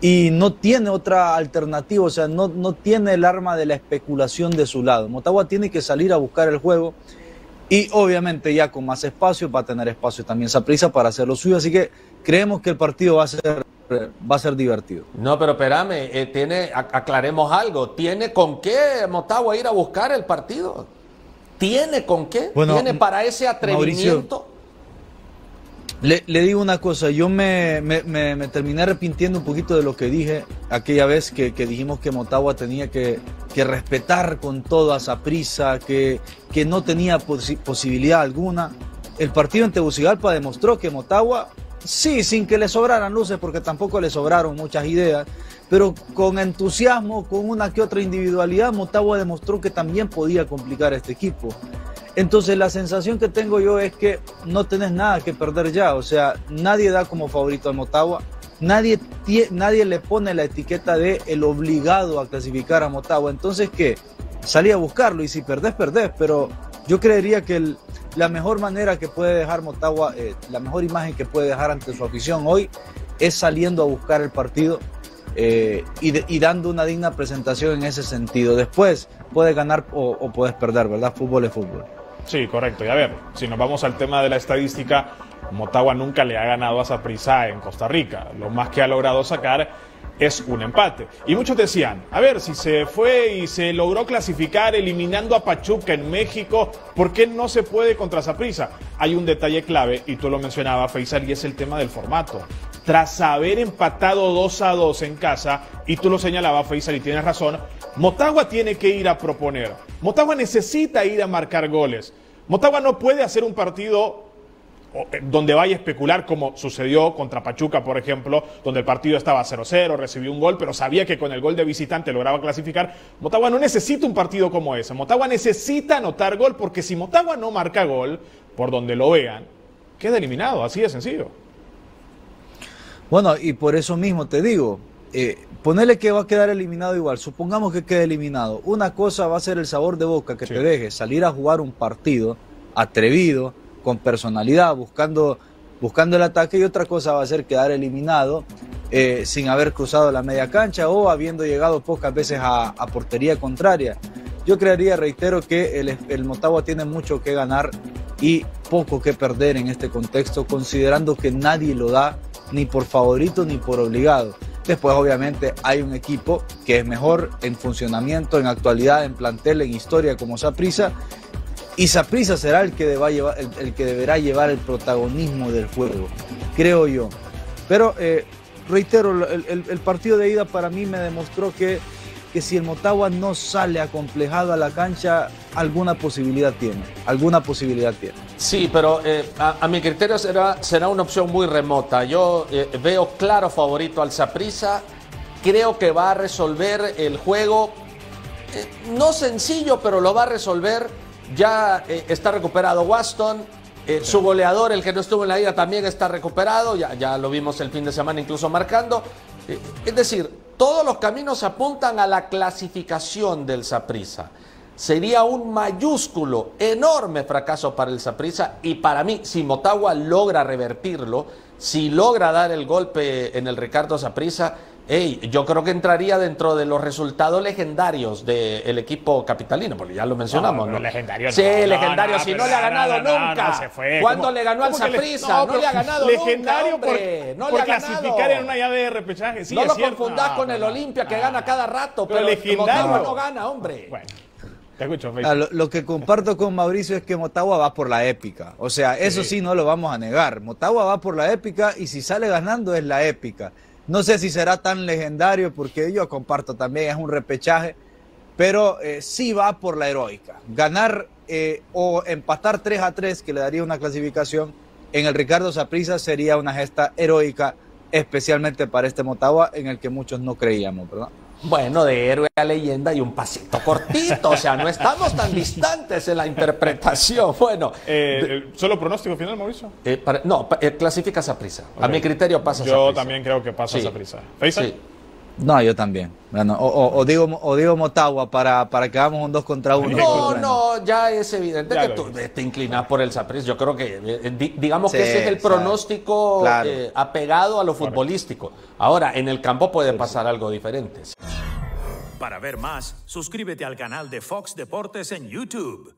y no tiene otra alternativa, o sea, no, no tiene el arma de la especulación de su lado. Motagua tiene que salir a buscar el juego y obviamente ya con más espacio va a tener espacio también prisa para hacer lo suyo, así que creemos que el partido va a ser va a ser divertido. No, pero espérame, eh, tiene, aclaremos algo, ¿tiene con qué Motagua ir a buscar el partido? ¿Tiene con qué? ¿Tiene para ese atrevimiento? Le, digo una cosa, yo me, terminé arrepintiendo un poquito de lo que dije aquella vez que, dijimos que Motagua tenía que, respetar con toda esa prisa, que, no tenía posibilidad alguna. El partido en Tegucigalpa demostró que Motagua, sí, sin que le sobraran luces, porque tampoco le sobraron muchas ideas, pero con entusiasmo, con una que otra individualidad, Motagua demostró que también podía complicar a este equipo. Entonces la sensación que tengo yo es que no tenés nada que perder ya, o sea, nadie da como favorito a Motagua, nadie, nadie le pone la etiqueta de el obligado a clasificar a Motagua, entonces ¿qué? Salí a buscarlo y si perdés, perdés, pero yo creería que la mejor manera que puede dejar Motagua, eh, la mejor imagen que puede dejar ante su afición hoy es saliendo a buscar el partido eh, y, dando una digna presentación en ese sentido. Después puedes ganar o, o puedes perder, ¿verdad? Fútbol es fútbol. Sí, correcto. Y a ver, si nos vamos al tema de la estadística, Motagua nunca le ha ganado a Saprissa en Costa Rica. Lo más que ha logrado sacar es un empate. Y muchos decían, a ver, si se fue y se logró clasificar eliminando a Pachuca en México, ¿por qué no se puede contra Saprissa? Hay un detalle clave, y tú lo mencionabas, Faisal, y es el tema del formato. Tras haber empatado 2 a 2 en casa, y tú lo señalabas, Faisal, y tienes razón, Motagua tiene que ir a proponer. Motagua necesita ir a marcar goles. Motagua no puede hacer un partido eh, donde vaya a especular como sucedió contra Pachuca, por ejemplo, donde el partido estaba 0-0, recibió un gol, pero sabía que con el gol de visitante lograba clasificar. Motagua no necesita un partido como ese. Motagua necesita anotar gol porque si Motagua no marca gol, por donde lo vean, queda eliminado, así de sencillo. Bueno, y por eso mismo te digo, eh, ponerle que va a quedar eliminado igual, supongamos que quede eliminado. Una cosa va a ser el sabor de boca que te deje salir a jugar un partido atrevido, con personalidad, buscando, buscando el ataque, y otra cosa va a ser quedar eliminado eh, sin haber cruzado la media cancha o habiendo llegado pocas veces a, portería contraria. Yo creería, reitero, que el, el Motagua tiene mucho que ganar y poco que perder en este contexto, considerando que nadie lo da ni por favorito ni por obligado. Después, obviamente, hay un equipo que es mejor en funcionamiento, en actualidad, en plantel, en historia, como Saprisa. Y Saprisa será el que, llevar, el, que deberá llevar el protagonismo del juego, creo yo. Pero, eh, reitero, el, partido de ida para mí me demostró que, que si el Motagua no sale acomplejado a la cancha, alguna posibilidad tiene. Alguna posibilidad tiene. Sí, pero eh, a, mi criterio será, será una opción muy remota. Yo eh, veo claro favorito al Saprisa. Creo que va a resolver el juego. Eh, no sencillo, pero lo va a resolver. Ya está recuperado Waston. su goleador, el que no estuvo en la ida, también está recuperado. Ya, ya lo vimos el fin de semana incluso marcando. es decir, todos los caminos apuntan a la clasificación del Saprisa sería un mayúsculo, enorme fracaso para el Saprissa y para mí, si Motagua logra revertirlo, si logra dar el golpe en el Ricardo Saprissa, hey, yo creo que entraría dentro de los resultados legendarios del equipo capitalino, porque ya lo mencionamos. No, Legendario, sí, legendario, si no le ha ganado nunca. ¿Cuándo le ganó al Saprissa? No, le ha ganado legendario nunca, hombre. por, no le clasificar en una llave de repechaje. no lo confundás con el Olimpia que gana cada rato, pero, legendario no gana, hombre. Bueno. Te escucho, ah, lo, que comparto con Mauricio es que Motagua va por la épica. O sea, eso sí. no lo vamos a negar. Motagua va por la épica y si sale ganando es la épica. No sé si será tan legendario porque yo comparto también, es un repechaje, pero eh, sí va por la heroica. Ganar eh, o empatar 3 a 3, que le daría una clasificación, en el Ricardo Saprissa sería una gesta heroica, especialmente para este Motagua en el que muchos no creíamos, ¿verdad? Bueno, de héroe a leyenda y un pasito cortito, o sea, no estamos tan distantes en la interpretación. Bueno, eh, ¿solo pronóstico final, Mauricio? Eh, no, eh, clasificas a prisa. A mi criterio pasa Yo también creo que pasa a prisa. Sí. No, yo también. Bueno, o, digo, o digo Motagua para, para que hagamos un 2 contra 1. No, no, ya es evidente que tú te inclinas por el Saprissa. Yo creo que, eh, digamos que ese es el pronóstico eh, apegado a lo futbolístico. Ahora, en el campo puede pasar algo diferente. Para ver más, suscríbete al canal de Fox Deportes en YouTube.